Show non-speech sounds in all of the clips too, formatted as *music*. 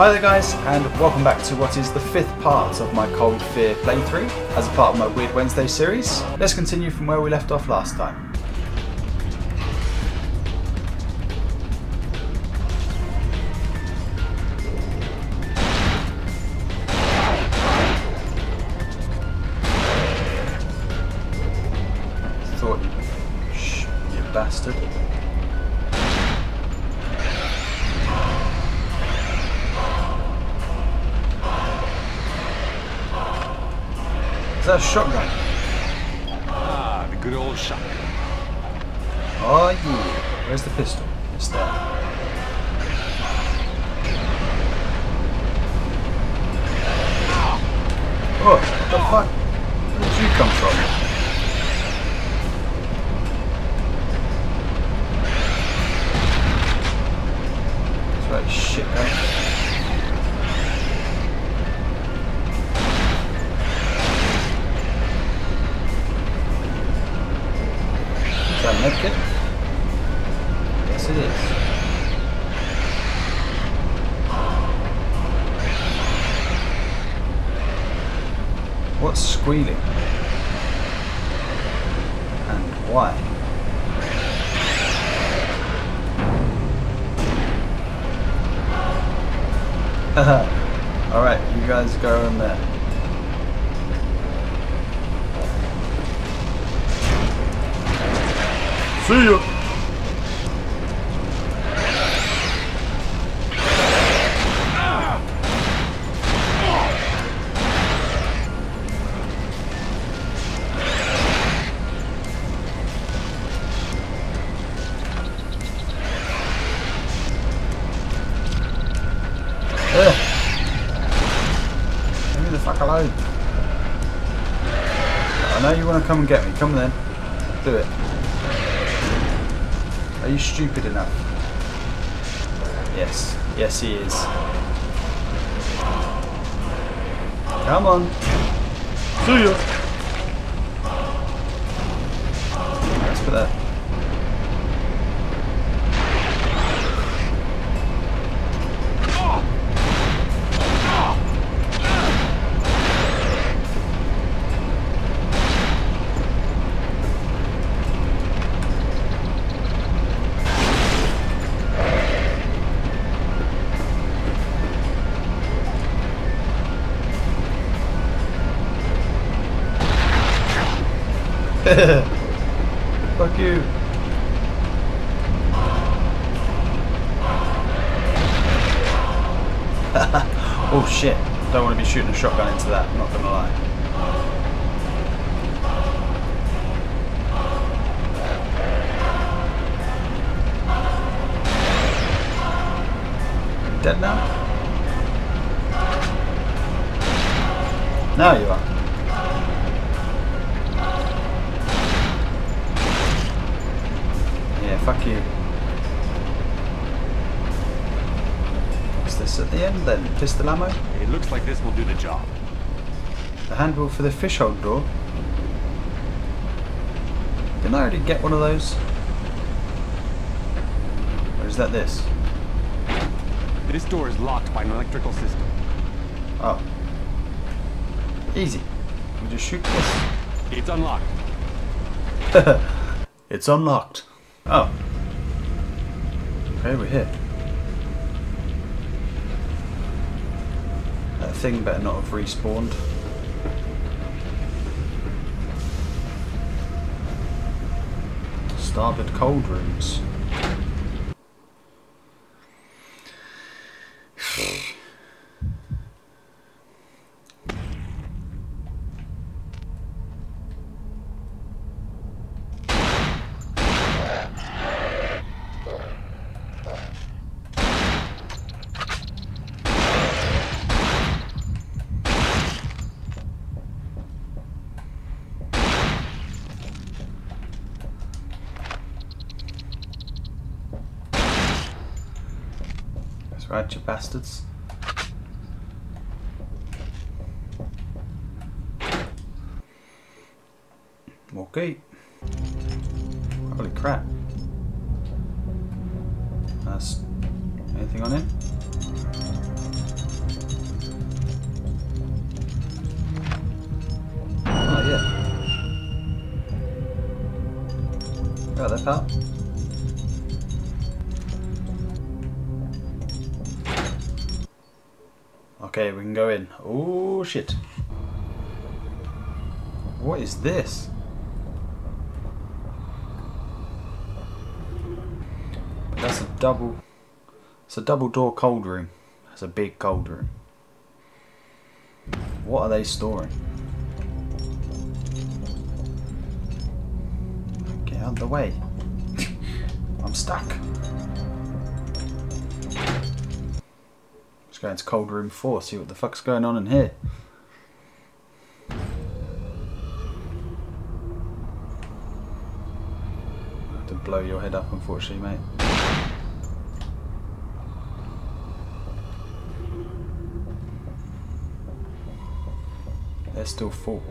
Hi there guys, and welcome back to what is the fifth part of my Cold Fear playthrough, as a part of my Weird Wednesday series. Let's continue from where we left off last time. Is that a shotgun? Ah, the good old shotgun. Oh yeah. Where's the pistol? It's there. Oh, what the fuck? Where did you come from? What's squealing? And why? *laughs* Alright, you guys go in there. See ya! Come and get me. Come then. Do it. Are you stupid enough? Yes. Yes, he is. Come on. See ya. Let's put that. *laughs* Fuck you. *laughs* oh shit. Don't want to be shooting a shotgun into that, not gonna lie. Dead now? Now you are. Yeah, fuck you. What's this at the end then? Pistol ammo? It looks like this will do the job. The handle for the fish hole door? Didn't I already get one of those? Or is that this? This door is locked by an electrical system. Oh. Easy. We just shoot this. It's unlocked. *laughs* it's unlocked. Oh. Okay, we're here. That thing better not have respawned. Starboard cold rooms. right, you bastards. Okay. Holy crap. That's... anything on it? Oh yeah. Got that out. Okay, we can go in. Oh shit. What is this? That's a double. It's a double door cold room. It's a big cold room. What are they storing? Get out of the way. *laughs* I'm stuck. Let's go into cold room four, see what the fuck's going on in here. to blow your head up, unfortunately, mate. They're still full.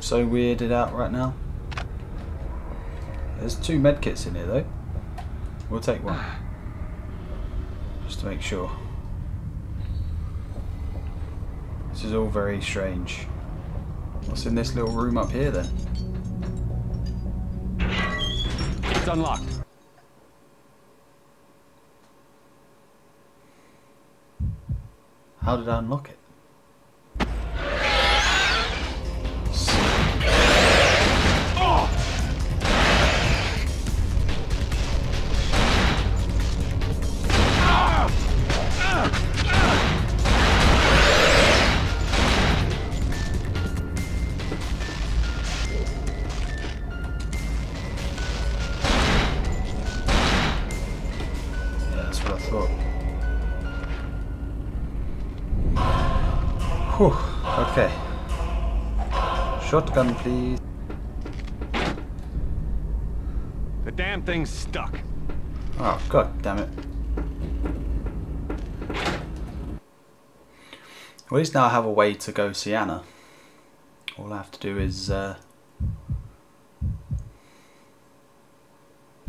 so weirded out right now. There's two medkits in here though. We'll take one. Just to make sure. This is all very strange. What's in this little room up here then? It's unlocked. How did I unlock it? Yeah, that's what I thought. Whew, okay. Shotgun, please. The damn thing's stuck. Oh, god damn it. At least now I have a way to go see Anna. All I have to do is, uh...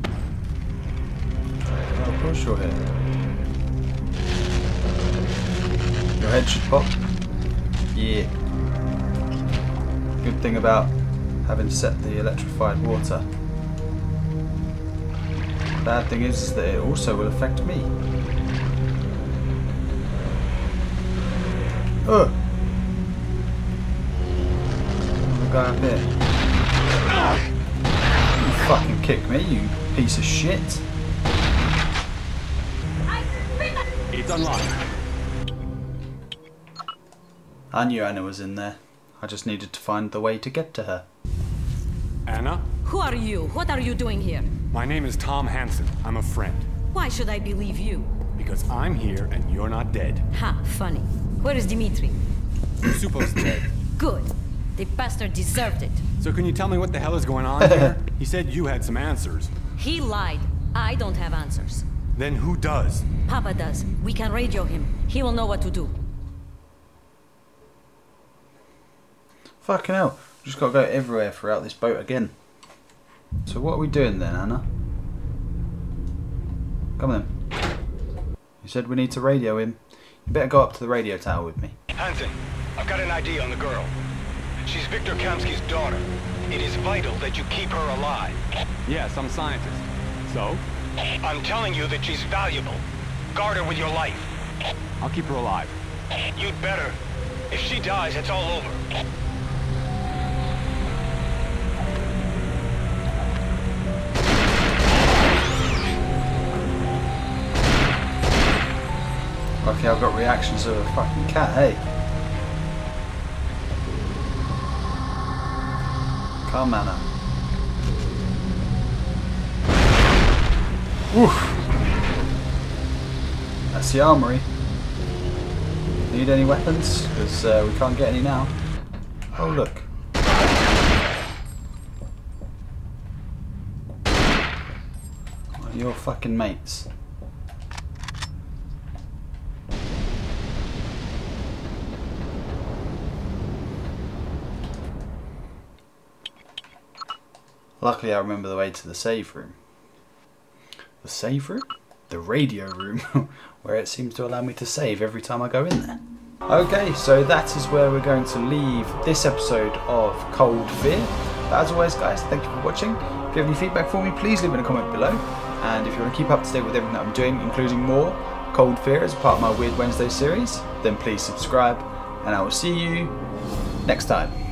Oh, push your head. Your head should pop. Yeah. Good thing about having set the electrified water. Bad thing is that it also will affect me. Oh! Go up here. You fucking kick me, you piece of shit. It's unlocked. I knew Anna was in there. I just needed to find the way to get to her. Anna? Who are you? What are you doing here? My name is Tom Hansen. I'm a friend. Why should I believe you? Because I'm here and you're not dead. Ha, funny. Where is Dimitri? Yusupov's dead. Good. The bastard deserved it. So can you tell me what the hell is going on here? *laughs* He said you had some answers. He lied. I don't have answers. Then who does? Papa does. We can radio him. He will know what to do. Fucking hell. Just gotta go everywhere throughout this boat again. So what are we doing then, Anna? Come on then. You said we need to radio him. You better go up to the radio tower with me. Hansen, I've got an ID on the girl. She's Victor Kamsky's daughter. It is vital that you keep her alive. Yes, I'm a scientist. So? I'm telling you that she's valuable. Guard her with your life. I'll keep her alive. You'd better. If she dies, it's all over. Okay, I've got reactions of a fucking cat, hey. Come Anna. Woof. That's the armory. Need any weapons? Because uh, we can't get any now. Oh look. Your fucking mates. Luckily, I remember the way to the save room. The save room? The radio room, *laughs* where it seems to allow me to save every time I go in there. Okay, so that is where we're going to leave this episode of Cold Fear. But as always, guys, thank you for watching. If you have any feedback for me, please leave it in a comment below. And if you want to keep up to date with everything that I'm doing, including more Cold Fear as part of my Weird Wednesday series, then please subscribe. And I will see you next time.